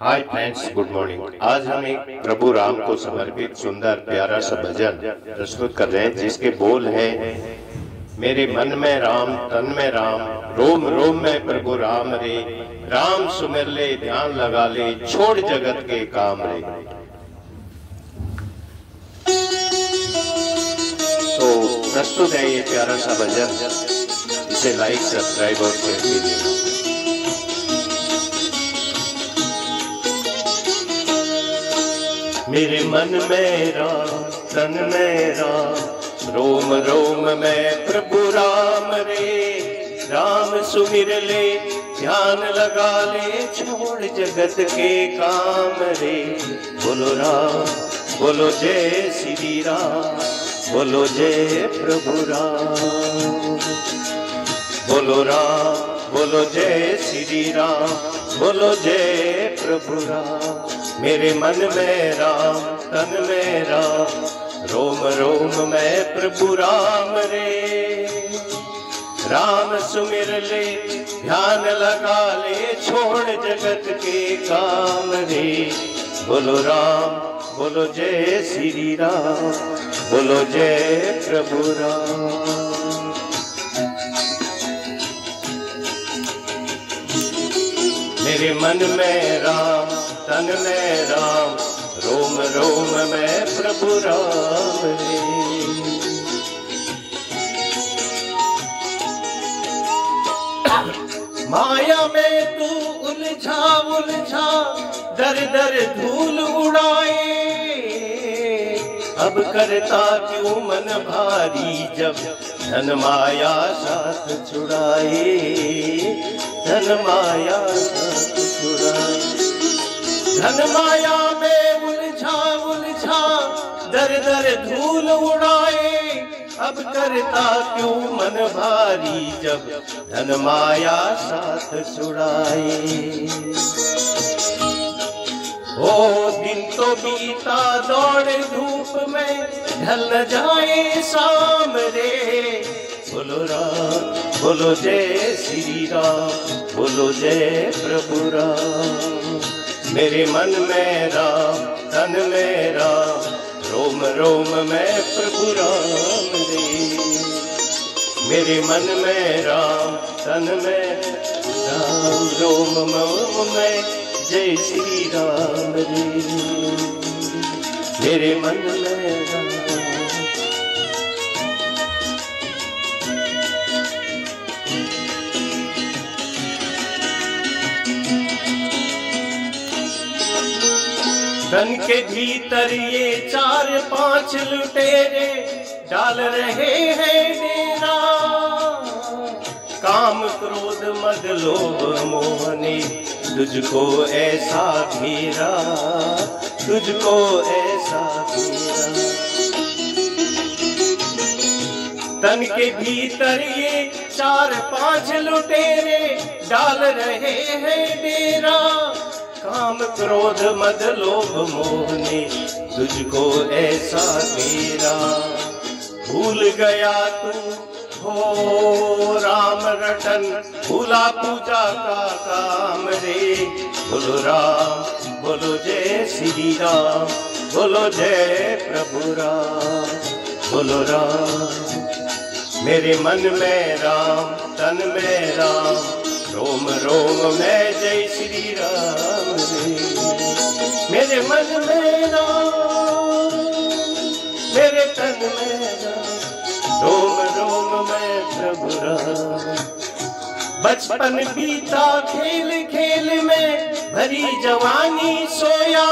Hi friends good morning आज हम एक प्रभु राम को समर्पित सुंदर, प्यारा सा भजन प्रस्तुत कर रहे हैं, जिसके बोल हैं, मेरे मन में राम, तन में राम, रोम रोम में प्रभु राम रे, राम सुमिर ले, ध्यान लगा ले, छोड़ जगत के काम रे। तो प्रस्तुत है ये प्यारा सा भजन, इसे लाइक सब्सक्राइब और शेयर कीजिएगा। मेरे मन में राम, तन में राम। रोम रोम में प्रभु राम रे। राम सुमिर ले, ध्यान लगा ले, छोड़ जगत के काम रे। बोलो राम, बोलो जय श्री राम, बोलो जय प्रभु राम। बोलो राम, बोलो जय श्री राम, बोलो जय प्रभु राम। मेरे मन में राम, तन में राम। रोम रोम में प्रभु राम रे। राम सुमिर ले, ध्यान लगा ले, छोड़ जगत के काम रे। बोलो राम, बोलो जय श्री राम, बोलो जय प्रभु राम। मेरे मन में राम तन में राम, रोम रोम में प्रभु राम माया में तू उलझा उलझा, दर दर धूल उड़ाए। अब करता क्यों मन भारी, जब धन माया साथ छुड़ाए? धन माया साथ धन माया में उलझा उलझा, दर दर धूल उड़ाए। अब करता क्यों मन भारी जब धन माया साथ छुड़ाए? ओ दिन तो बीता, दौड़ धूप में ढल जाए शाम रे बोलो राम, बोलो जय श्री राम, बोलो जय प्रभु राम। मेरे मन में राम, तन मेरा राम, रोम मैं प्रभु राम रे। मेरे मन में राम, तन में राम, रोम मोम मैं जय श्री राम रे। मेरे मन में धन के भीतर ये चार पाँच लुटेरे डाल रहे हैं डेरा। काम क्रोध मद लोभ मोहने, तुझको ऐसा घेरा, तुझको ऐसा घेरा। तन के भीतर ये चार पाँच लुटेरे डाल रहे हैं डेरा। काम क्रोध मद लोभ मोह ने तुझको ऐसा घेरा भूल गया तू। हो राम रटन भूला पूजा का काम रे। बोलो राम, बोलो जय श्री राम बोलो जय प्रभु राम। बोलो राम, मेरे मन में राम, तन में राम, रोम रोम में जय श्री राम मन में मेरे तन में राम, रोम में बचपन बीता, खेल खेल में भरी जवानी सोया।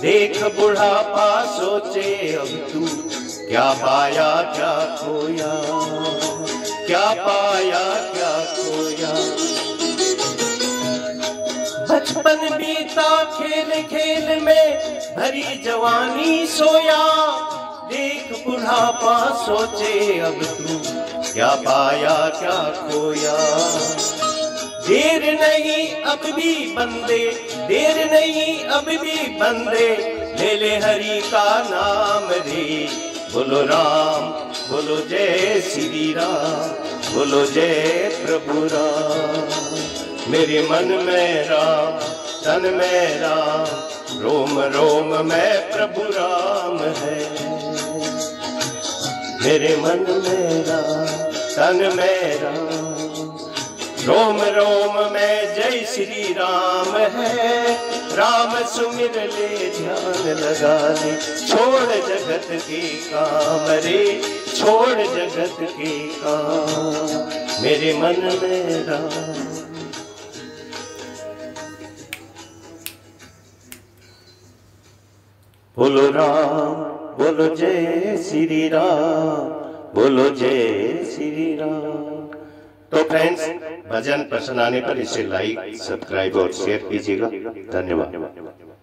देख बुढ़ापा, सोचे अब तू क्या पाया, क्या खोया? क्या पाया, क्या खोया? बचपन बीता खेल खेल में, भरी जवानी सोया। देख बुढ़ापा सोचे अब तू, क्या पाया, क्या खोया। देर नहीं अब भी बंदे, देर नहीं अब भी बंदे ले ले हरि का नाम रे बोलो राम, बोलो जय श्री राम, बोलो जय प्रभु राम। मेरे मन में राम, तन मेरा रोम रोम में प्रभु राम है। मेरे मन मेरा तन मेरा रोम रोम में जय श्री राम है। राम सुमिर ले ध्यान लगा ले, छोड़ जगत के काम रे, छोड़ जगत के काम। मेरे मन में राम बोलो राम, बोलो जय श्री राम, बोलो जय श्री राम। तो फ्रेंड्स भजन पसंद आने पर इसे लाइक सब्सक्राइब और शेयर कीजिएगा। धन्यवाद।